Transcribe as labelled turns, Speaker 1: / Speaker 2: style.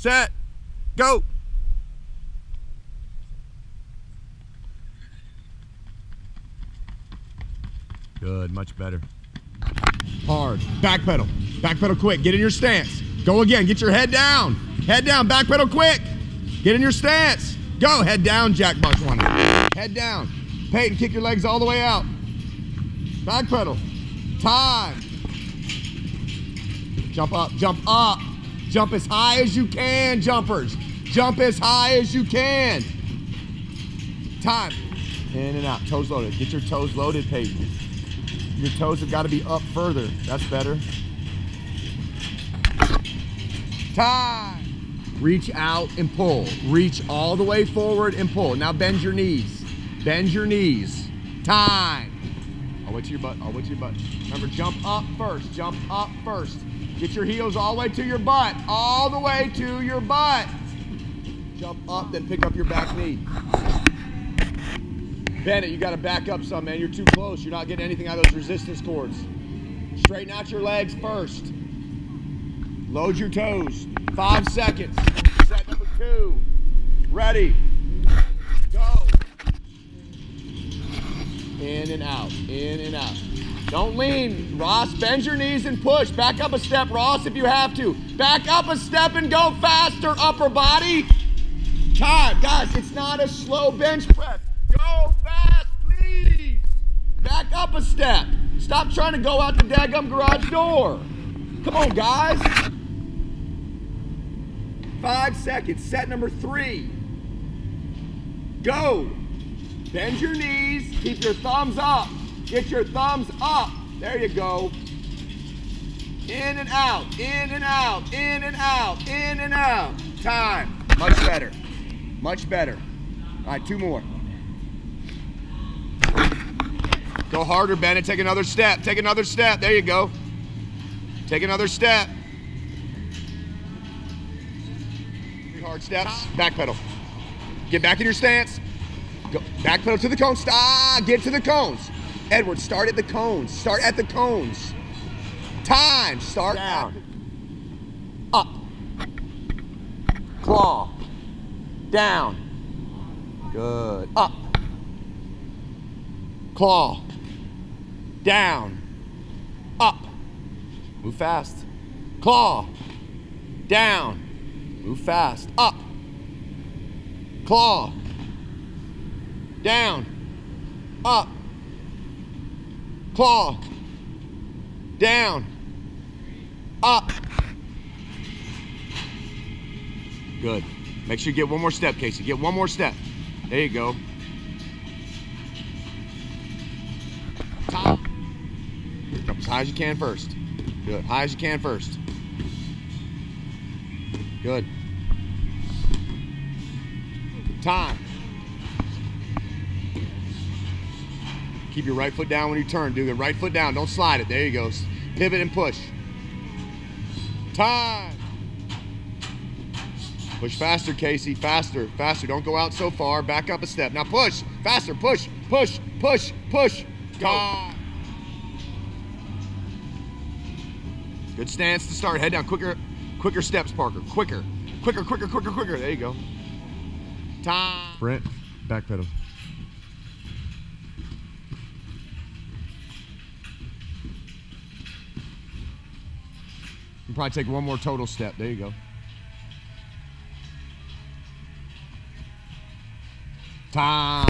Speaker 1: set, go. Good, much better. Hard. Back pedal. Back pedal quick. Get in your stance. Go again. Get your head down. Head down. Back pedal quick. Get in your stance. Go. Head down, Jack one. Head down. Peyton, kick your legs all the way out. Back pedal. Time. Jump up. Jump up. Jump as high as you can, jumpers. Jump as high as you can. Time. In and out. Toes loaded. Get your toes loaded, Peyton. Your toes have got to be up further. That's better. Time. Reach out and pull. Reach all the way forward and pull. Now bend your knees. Bend your knees. Time. I'll wait to your butt. I'll wait to your butt. Remember, jump up first. Jump up first. Get your heels all the way to your butt. All the way to your butt. Jump up, then pick up your back knee. Bennett, you got to back up some, man. You're too close. You're not getting anything out of those resistance cords. Straighten out your legs first. Load your toes. Five seconds. Set number two. Ready. Go. In and out. In and out. Don't lean. Ross, bend your knees and push. Back up a step, Ross, if you have to. Back up a step and go faster, upper body. Time. Guys, it's not a slow bench press. Go fast, please. Back up a step. Stop trying to go out the daggum garage door. Come on, guys. Five seconds. Set number three. Go. Bend your knees. Keep your thumbs up. Get your thumbs up. There you go. In and out. In and out. In and out. In and out. Time. Much better. Much better. All right, two more. Go harder, Bennett. Take another step. Take another step. There you go. Take another step. Three hard steps. Back pedal. Get back in your stance. Go back pedal to the cones. Stop. Ah, get to the cones. Edward, start at the cones. Start at the cones. Time. Start down. Up. Claw. Down. Good. Up. Claw. Down. Up. Move fast. Claw. Down. Move fast. Up. Claw. Down. Up. Claw. Down. Up. Good. Make sure you get one more step, Casey. Get one more step. There you go. Top. Jump as high as you can first. Good. High as you can first. Good. Time. Keep your right foot down when you turn. Do the right foot down. Don't slide it. There you go. Pivot and push. Time. Push faster, Casey. Faster, faster. Don't go out so far. Back up a step. Now push. Faster. Push, push, push, push. Go. Good stance to start. Head down. Quicker, quicker steps, Parker. Quicker, quicker, quicker, quicker, quicker. There you go. Time. Brent, back pedal. You probably take one more total step. There you go. Time.